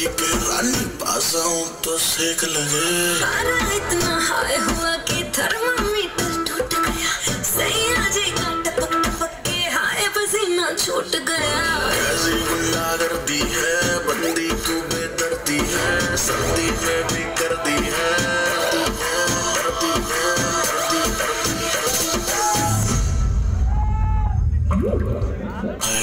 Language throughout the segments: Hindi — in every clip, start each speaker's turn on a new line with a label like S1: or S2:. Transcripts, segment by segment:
S1: सर्दी के रानी पास आऊँ तो सेक लगे।
S2: पारा इतना हाई हुआ कि थर्मामीटर टूट गया। सही आज का टपक टपक के हाय पसीना छूट गया।
S1: कैसी गुंडागर्दी है बंदी तू बेदर्दी है सर्दी में भी कर दी है करती है, करती, करती, करती। हाय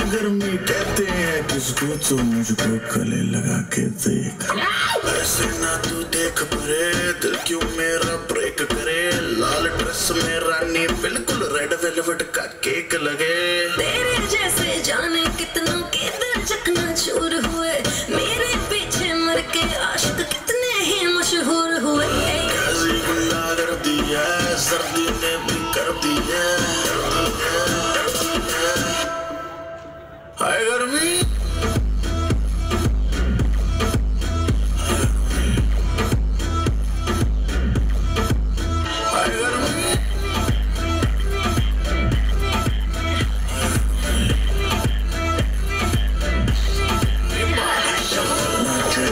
S1: अगर मैं कहते हैं किसको तो मुझको कले लगा के देख। ऐसे ना तू देख परे दिल क्यों मेरा ब्रेक करे? लाल ड्रेस में रानी बिल्कुल रेड वेलवेट का केक लगे। तेरे जैसे जाने कितनों के दिल चकना चूर हुए। मेरे पीछे मर के आशिक कितने ही मशहूर हुए। कर दिया सर्दी ने भी कर दिया